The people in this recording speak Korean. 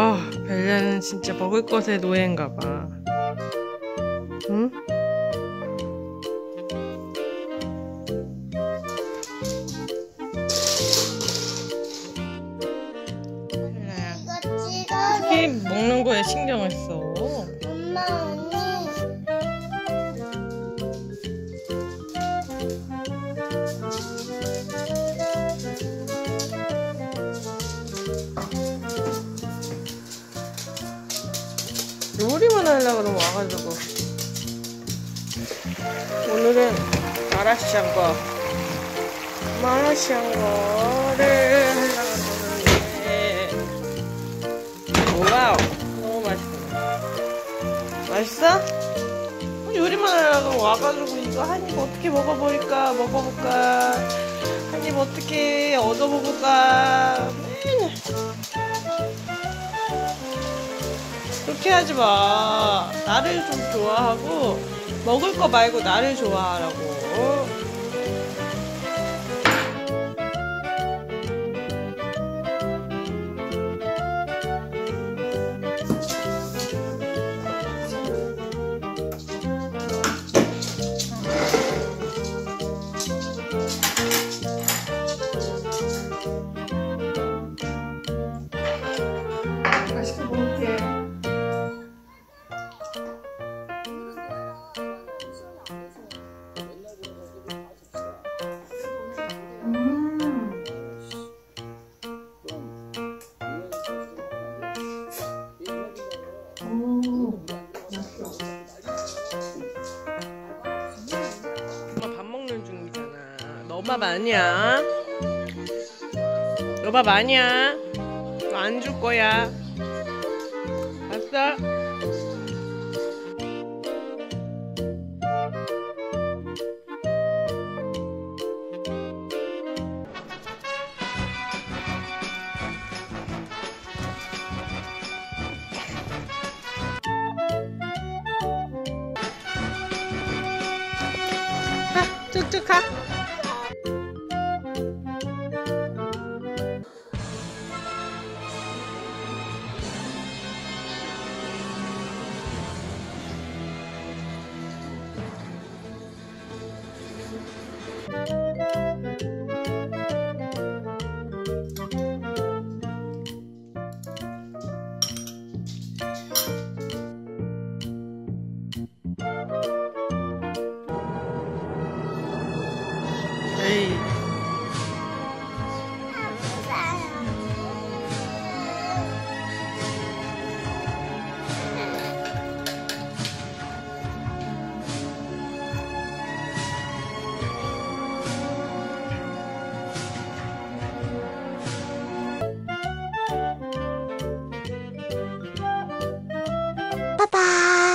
아, 벨라는 진짜 먹을 것의 노예인가 봐. 응? 이거 찍어. 먹는 거에 신경을 써? 엄마 요리만 하려고 그러면 와가지고. 오늘은 마라샹궈. 마라샹궈를 하려고 그러는데. 와우. 너무 맛있어. 맛있어? 요리만 하려고 와가지고 이거 한 입 어떻게 먹어버릴까? 먹어볼까? 한 입 어떻게 얻어먹을까? 맨날. 그렇게 하지 마. 나를 좀 좋아하고 먹을 거 말고 나를 좋아하라고. 너밥 아니야? 너 밥 아니야? 너 안 줄 거야. 봤어? 가, 쭉쭉 가. 拜